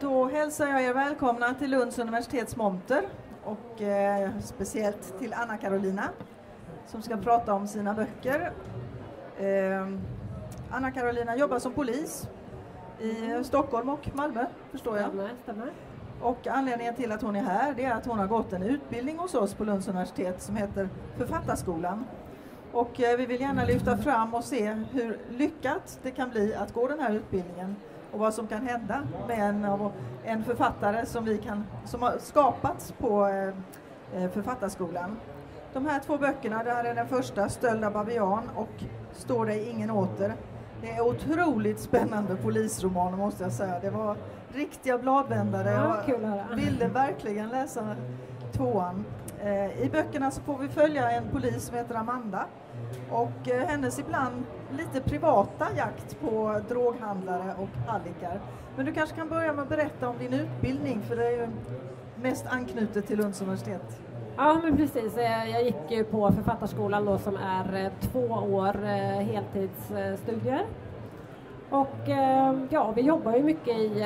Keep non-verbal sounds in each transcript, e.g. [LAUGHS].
Då hälsar jag er välkomna till Lunds universitets monter och eh, speciellt till Anna-Carolina som ska prata om sina böcker. Eh, Anna-Carolina jobbar som polis i Stockholm och Malmö, förstår jag. Stämmer, stämmer. Och anledningen till att hon är här det är att hon har gått en utbildning hos oss på Lunds universitet som heter Författarskolan. Och eh, vi vill gärna lyfta fram och se hur lyckat det kan bli att gå den här utbildningen och vad som kan hända med en, av- en författare som, vi kan, som har skapats på eh, eh, Författarskolan. De här två böckerna, det här är den första, Stöld av babian och Står dig ingen åter. Det är otroligt spännande polisromaner måste jag säga. Det var riktiga bladvändare. Ja, Jag ville verkligen läsa tvåan. Eh, I böckerna så får vi följa en polis som heter Amanda och eh, hennes ibland lite privata jakt på droghandlare och hallickar. Men du kanske kan börja med att berätta om din utbildning för det är ju mest anknutet till Lunds universitet. Ja, men precis. Eh, jag gick ju på Författarskolan då som är två år heltidsstudier. Och ja, vi jobbar ju mycket i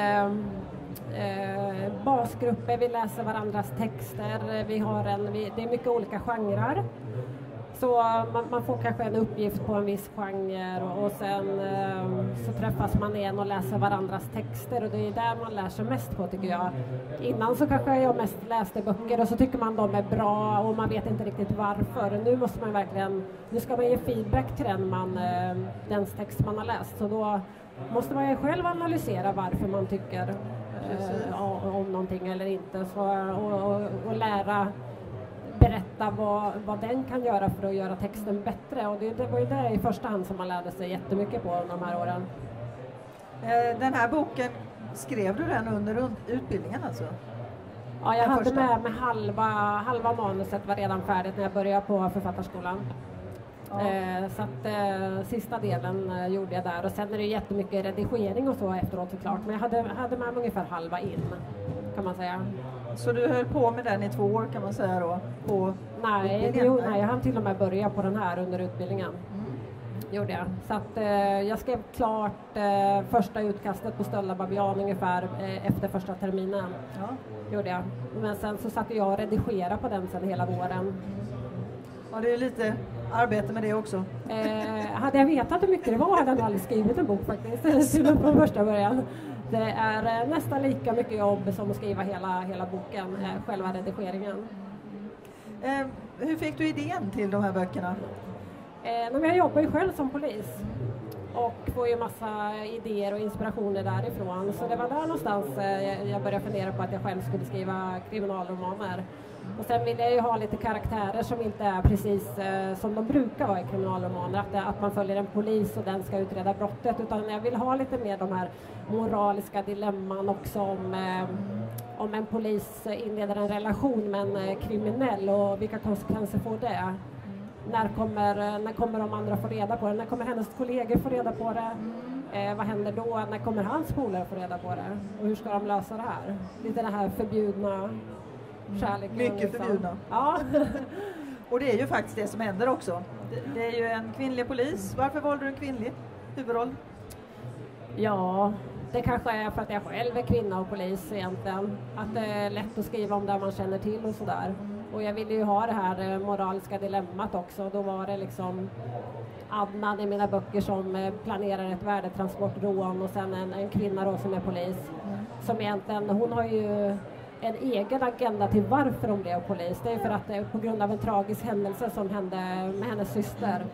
eh, basgrupper, vi läser varandras texter, vi har en, vi, det är mycket olika genrer. Så man, man får kanske en uppgift på en viss genre och, och sen eh, så träffas man igen och läser varandras texter och det är där man lär sig mest på tycker jag. Innan så kanske jag mest läste böcker och så tycker man de är bra och man vet inte riktigt varför. Nu måste man verkligen, nu ska man ge feedback till den, man, eh, den text man har läst så då måste man ju själv analysera varför man tycker eh, om någonting eller inte så, och, och, och lära berätta vad, vad den kan göra för att göra texten bättre och det, det var ju det i första hand som man lärde sig jättemycket på de här åren. Eh, Den här boken, skrev du den under un- utbildningen alltså? Ja, jag Den hade första. med mig halva, halva manuset var redan färdigt när jag började på Författarskolan. Eh, så att eh, sista delen eh, gjorde jag där och sen är det jättemycket redigering och så efteråt såklart men jag hade, hade med mig ungefär halva in kan man säga. Så du höll på med den i två år kan man säga då? På Nej, jo, nej jag hann till och med börja på den här under utbildningen. Gjorde jag. Så att, eh, jag skrev klart eh, första utkastet på Stöld av babian ungefär eh, efter första terminen. Ja. Gjorde jag. Men sen så satte jag och redigerade på den sen hela våren. ja, det är lite arbete med det också. Eh, hade jag vetat hur mycket det var hade jag aldrig skrivit en bok faktiskt, [LAUGHS] från första början. Det är eh, nästan lika mycket jobb som att skriva hela, hela boken, eh, själva redigeringen. Eh, hur fick du idén till de här böckerna? Eh, jag jobbar ju själv som polis och får ju massa idéer och inspirationer därifrån. Så det var där någonstans jag- jag började fundera på att jag själv skulle skriva kriminalromaner. Och sen vill jag ju ha lite karaktärer som inte är precis eh, som de brukar vara i kriminalromaner. Att, det, att man följer en polis och den ska utreda brottet. Utan jag vill ha lite mer de här moraliska dilemman också om, eh, om en polis inleder en relation med en eh, kriminell och vilka konsekvenser får det? När kommer, när kommer de andra få reda på det? När kommer hennes kollegor få reda på det? Eh, vad händer då? När kommer hans polare få reda på det? Och hur ska de lösa det här? Lite den här förbjudna kärleken. Mycket liksom. förbjudna. Ja. [LAUGHS] Och det är ju faktiskt det som händer också. Det, det är ju en kvinnlig polis. Varför valde du en kvinnlig huvudroll? ja, det kanske är för att jag själv är kvinna och polis egentligen. Att det är lätt att skriva om det man känner till och sådär. Och jag ville ju ha det här eh, moraliska dilemmat också. Då var det liksom Adnan i mina böcker som eh, planerar ett värdetransportrån och sen en, en kvinna då som är polis. Som egentligen, hon har ju en egen agenda till varför hon blev polis. Det är för att det är på grund av en tragisk händelse som hände med hennes syster.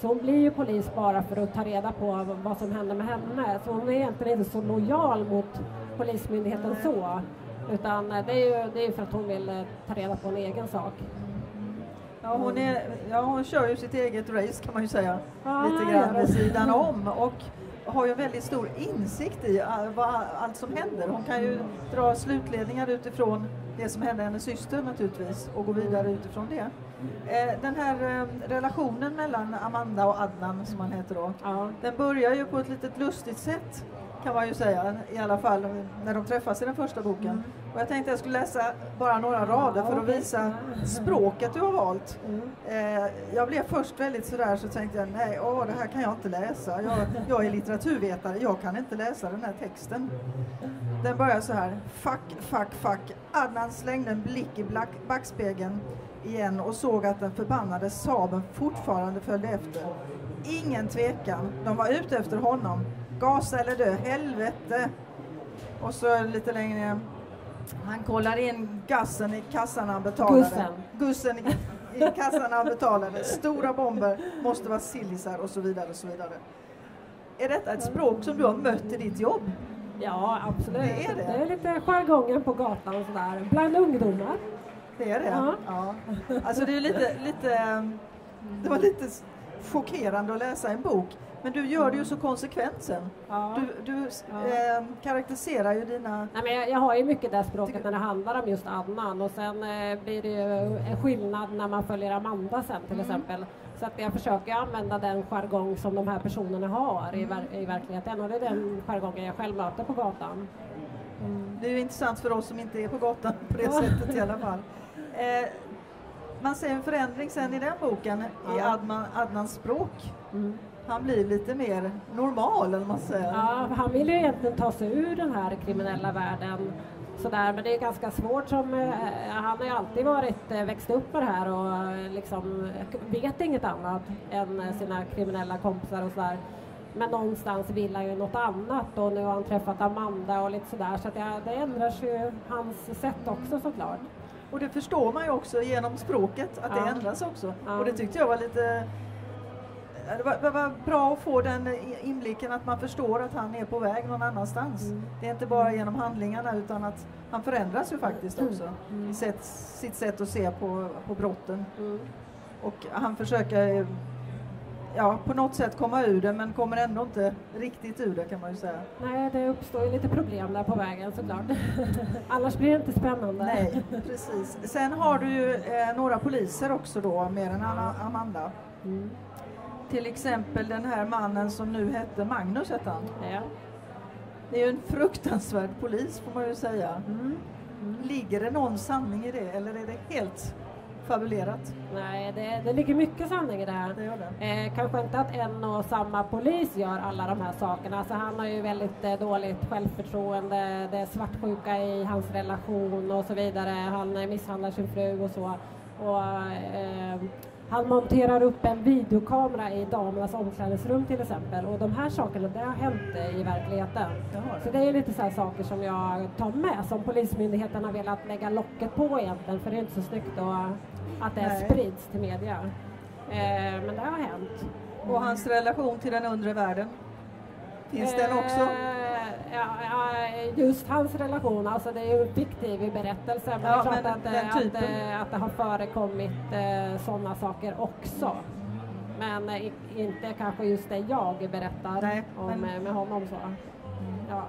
Så hon blir ju polis bara för att ta reda på vad som hände med henne. Så hon är egentligen inte så lojal mot Polismyndigheten så. Utan eh, det är ju det är för att hon vill eh, ta reda på en egen sak. Ja, hon, är, ja, hon kör ju sitt eget race kan man ju säga. Ja, lite grann vid sidan [LAUGHS] om och har ju väldigt stor insikt i all, vad, allt som händer. Hon kan ju dra slutledningar utifrån det som hände hennes syster naturligtvis och gå vidare utifrån det. Eh, den här eh, relationen mellan Amanda och Adnan som han heter då, Ja. den börjar ju på ett litet lustigt sätt kan man ju säga, i alla fall när de träffas i den första boken. Mm. Och jag tänkte jag skulle läsa bara några rader för att visa språket du har valt. Eh, jag blev först väldigt sådär så tänkte jag nej, åh, det här kan jag inte läsa. Jag, jag är litteraturvetare, jag kan inte läsa den här texten. Den börjar så här. Fuck, fuck, fuck. Adnan slängde en blick i black, backspegeln igen och såg att den förbannade Saaben fortfarande följde efter. Ingen tvekan, de var ute efter honom. Gasa eller dö, helvete! Och så lite längre ner. Han kollar in gassen i kassan han betalade. Gussen. Gussen i, i kassan han betalade. Stora bomber, måste vara sillisar och så vidare och så vidare. Är detta ett språk som du har mött i ditt jobb? Ja, absolut. Det är det. det är lite jargongen på gatan och sådär. Bland ungdomar. Det är det? Ja. ja. Alltså det är lite, lite, det var lite chockerande att läsa en bok. Men du gör det ju så konsekvent sen. Ja. Du, du Ja. eh, karaktäriserar ju dina... Nej, men jag, jag har ju mycket det språket när det handlar om just Adnan och sen eh, blir det ju en skillnad när man följer Amanda sen till Mm. exempel. Så att jag försöker använda den jargong som de här personerna har i, ver- i verkligheten och det är den jargongen jag själv möter på gatan. Det är ju intressant för oss som inte är på gatan på det sättet i alla fall. Eh, man ser en förändring sen i den boken i Ja. Adnan, Adnans språk. Mm. Han blir lite mer normal, eller man säger. Ja, han vill ju egentligen ta sig ur den här kriminella världen sådär, men det är ganska svårt som, eh, han har ju alltid varit, eh, växt upp med det här och eh, liksom vet inget annat än eh, sina kriminella kompisar och sådär. Men någonstans vill han ju något annat och nu har han träffat Amanda och lite sådär så att ja, det ändras ju hans sätt också såklart. Och det förstår man ju också genom språket, att det Ja. ändras också. Ja. Och det tyckte jag var lite... Det var, det var bra att få den inblicken att man förstår att han är på väg någon annanstans. Mm. Det är inte bara genom handlingarna utan att han förändras ju faktiskt också Mm. i sätt, sitt sätt att se på, på brotten. Mm. Och han försöker ja, på något sätt komma ur det men kommer ändå inte riktigt ur det kan man ju säga. Nej, det uppstår ju lite problem där på vägen såklart. [LAUGHS] Annars blir det inte spännande. Nej, precis. Sen har du ju eh, några poliser också då, mer än Amanda. Mm. Till exempel den här mannen som nu hette Magnus hette han. Ja. Det är ju en fruktansvärd polis får man ju säga. Mm. Mm. Ligger det någon sanning i det eller är det helt fabulerat? Nej, det, det ligger mycket sanning i det här. Det gör det. Eh, kanske inte att en och samma polis gör alla de här sakerna. Alltså han har ju väldigt eh, dåligt självförtroende, det är svartsjuka i hans relation och så vidare. Han eh, misshandlar sin fru och så. Och, eh, han monterar upp en videokamera i damernas omklädningsrum till exempel. Och de här sakerna, det har hänt eh, i verkligheten. Det Så det. är lite så här saker som jag tar med som Polismyndigheten har velat lägga locket på egentligen för det är inte så snyggt då att det Nej. sprids till media. Eh, men det har hänt. Och hans relation till den undre världen? Finns den också? Ja, ja, just hans relation, alltså det är ju en fiktiv berättelse men Ja, det är klart att, eh, att, typen. eh, att det har förekommit eh, sådana saker också. Men eh, inte kanske just det jag berättar Nej, om men- med honom så. Ja.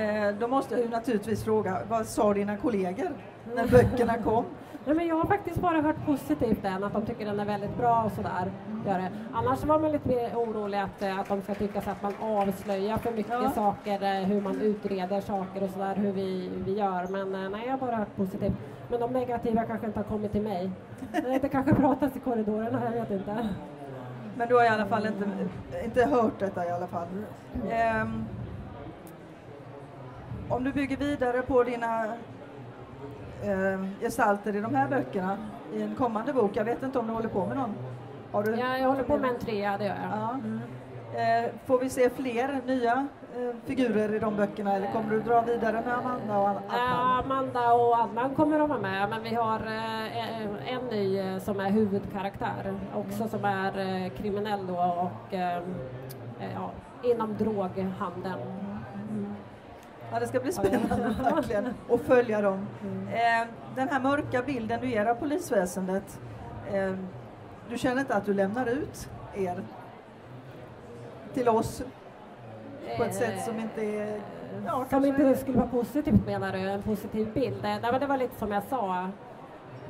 Eh, då måste jag ju naturligtvis fråga, vad sa dina kollegor när [LAUGHS] böckerna kom? Nej, men jag har faktiskt bara hört positivt än, att de tycker den är väldigt bra och sådär. Gör det. Annars var man lite mer orolig att, eh, att de ska tycka så att man avslöjar för mycket Ja. saker, eh, hur man utreder saker och sådär, hur vi, vi gör. Men eh, nej, jag har bara hört positivt. Men de negativa kanske inte har kommit till mig. Det kanske pratas i korridorerna, jag vet inte. Men du har i alla fall inte, inte hört detta i alla fall. Ehm, om du bygger vidare på dina ehm, gestalter i de här böckerna i en kommande bok, jag vet inte om du håller på med någon? Har du Ja, jag håller på med en trea, det gör jag. Ja. Mm. Eh, får vi se fler nya eh, figurer i de böckerna eller kommer du dra vidare med Amanda och Ad- Eh, Adnan? Amanda och Adnan kommer att vara med, men vi har eh, en- ny eh, som är huvudkaraktär, också som är eh, kriminell då och eh, eh, ja, inom droghandeln. Ja, det ska bli spännande verkligen att följa dem. Mm. Eh, den här mörka bilden du ger av polisväsendet, eh, du känner inte att du lämnar ut er till oss på ett sätt som inte är... Ja, Som kanske- inte skulle vara positivt menar du, en positiv bild? Eh, Nej, men det var lite som jag sa.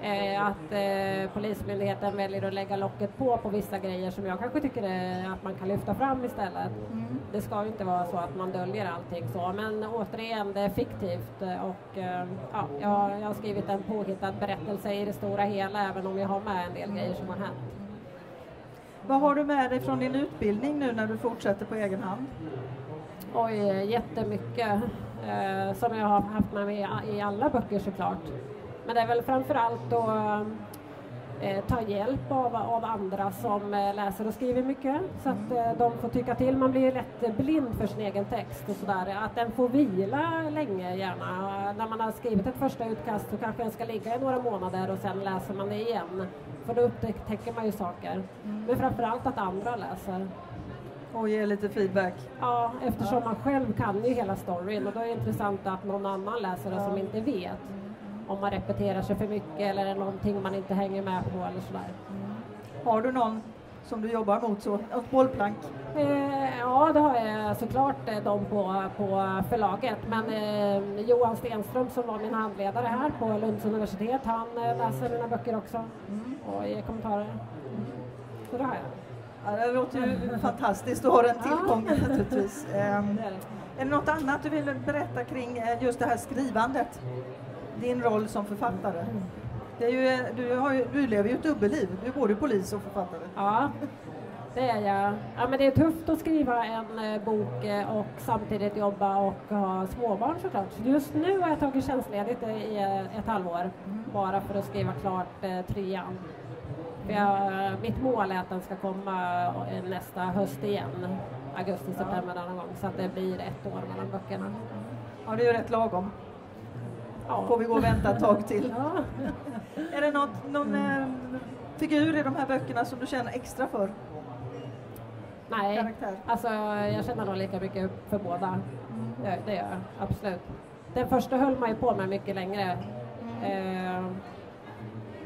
Eh, att eh, Polismyndigheten väljer att lägga locket på på vissa grejer som jag kanske tycker är, att man kan lyfta fram istället. Mm. Det ska ju inte vara så att man döljer allting så, men återigen, det är fiktivt och eh, ja, jag, jag har skrivit en påhittad berättelse i det stora hela, även om jag har med en del grejer som har hänt. Vad har du med dig från din utbildning nu när du fortsätter på egen hand? Oj, jättemycket eh, som jag har haft med mig i alla böcker såklart. Men det är väl framför allt att eh, ta hjälp av, av andra som eh, läser och skriver mycket så att eh, de får tycka till. Man blir lätt blind för sin egen text och sådär. Att den får vila länge gärna. När man har skrivit ett första utkast så kanske den ska ligga i några månader och sen läser man det igen. För då upptäcker man ju saker. Men framför allt att andra läser. Och ge lite feedback. Ja, eftersom man själv kan ju hela storyn och då är det intressant att någon annan läser det som inte vet. Om man repeterar sig för mycket eller är någonting man inte hänger med på eller sådär. Har du någon som du jobbar mot, så, ett bollplank? Eh, ja, det har jag såklart eh, de på, på förlaget. Men eh, Johan Stenström som var min handledare här på Lunds universitet, han eh, läser mina böcker också och ger kommentarer. Så det har jag. Ja, det låter ju fantastiskt att ha den tillgången naturligtvis. [LAUGHS] Är det. är det något annat du vill berätta kring eh, just det här skrivandet? Din roll som författare. Ju, du, har ju, du lever ju ett dubbelliv. Du är både polis och författare. Ja, det är jag. Ja, men det är tufft att skriva en eh, bok eh, och samtidigt jobba och ha småbarn såklart. Så Just nu har jag tagit tjänstledigt i eh, ett halvår bara för att skriva klart trean. Jag, mitt mål är att den ska komma nästa höst igen, augusti, september någon gång, så att det blir ett år mellan böckerna. Ja, det är ju rätt lagom. Ja. Får vi gå och vänta ett tag till. Ja. Är det något, någon eh, figur i de här böckerna som du känner extra för? Nej, Karaktär? alltså jag känner nog lika mycket för båda. Det, det gör jag, absolut. Den första höll man ju på med mycket längre. Eh,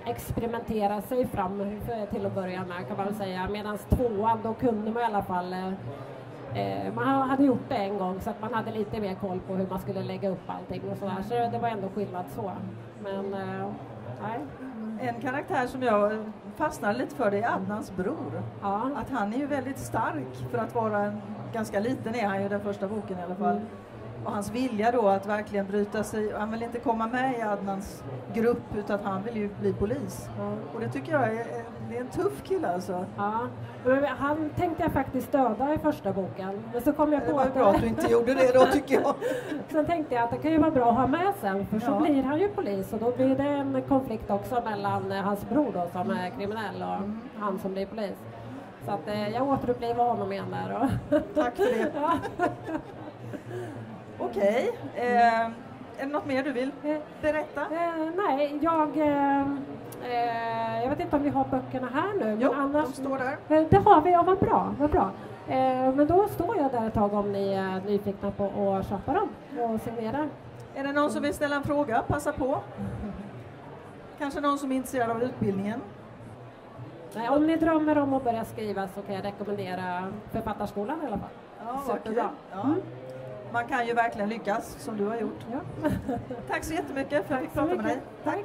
experimentera sig fram till att börja med kan man väl säga. Medan tvåan, då kunde man i alla fall Eh, man ha- hade gjort det en gång så att man hade lite mer koll på hur man skulle lägga upp allting och sådär. Så det var ändå skillnad så. Men eh, nej, En karaktär som jag fastnade lite för det är Adnans bror. ja. Att han är ju väldigt stark för att vara en, ganska liten är han ju den första boken i alla fall. Mm. Och hans vilja då att verkligen bryta sig, han vill inte komma med i Adnans grupp utan han vill ju bli polis. ja. Och det tycker jag är, det är en tuff kille alltså. Ja, men han tänkte jag faktiskt döda i första boken. Men så kom jag Det på var ju att bra att du inte gjorde det då tycker jag. [LAUGHS] Sen tänkte jag att det kan ju vara bra att ha med sen för så Ja. blir han ju polis och då blir det en konflikt också mellan eh, hans bror då som är kriminell och Mm. han som blir polis. Så att eh, jag återupplivar honom igen där. Och Tack för det. [LAUGHS] [LAUGHS] Okej. Eh, är det något mer du vill Eh, berätta? eh, nej, jag... Eh, eh, jag vet inte om vi har böckerna här nu, men Jo, annars... de står där. Eh, Det har vi, ja vad bra. Vad bra. Eh, men då står jag där ett tag om ni är nyfikna på att köpa dem och signera. Är det någon som vill ställa en fråga? Passa på. Kanske någon som är intresserad av utbildningen? Nej, om ni drömmer om att börja skriva så kan jag rekommendera Författarskolan i alla fall. Ja. Superbra. Ja. Mm. Man kan ju verkligen lyckas som du har gjort. Ja. [LAUGHS] Tack så jättemycket för att jag fick prata med dig. Tack.